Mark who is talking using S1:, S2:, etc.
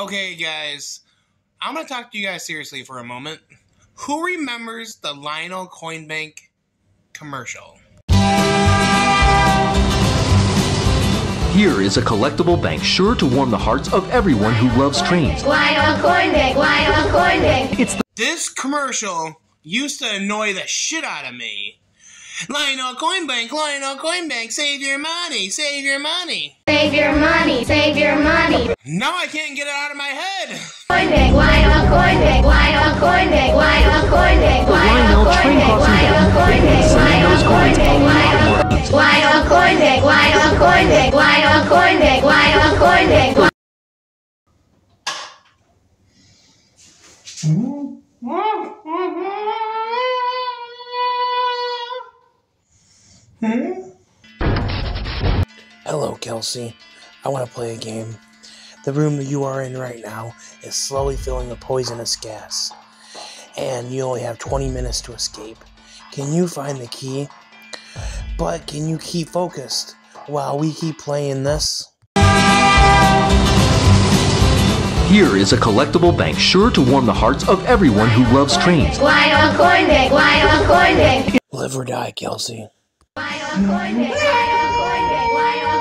S1: Okay, guys, I'm gonna talk to you guys seriously for a moment. Who remembers the Lionel Coinbank commercial?
S2: Here is a collectible bank sure to warm the hearts of everyone who loves trains.
S3: Lionel Coinbank, Lionel Coinbank.
S2: It's the
S1: This commercial used to annoy the shit out of me. Lionel Coinbank, Lionel Coinbank, save your money, save your money.
S3: Save your money, save your money.
S1: Now I can't get it out of my head.
S4: Hello, Kelsey. I want to play a game. The room that you are in right now is slowly filling with poisonous gas, and you only have 20 minutes to escape. Can you find the key? But can you keep focused while we keep playing this?
S2: Here is a collectible bank sure to warm the hearts of everyone who loves trains.
S3: Lionel Coinbank, Lionel Coinbank,
S4: Live or die, Kelsey.
S3: Lionel Coinbank, Lionel Coinbank, Lionel Coinbank, Lionel